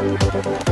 す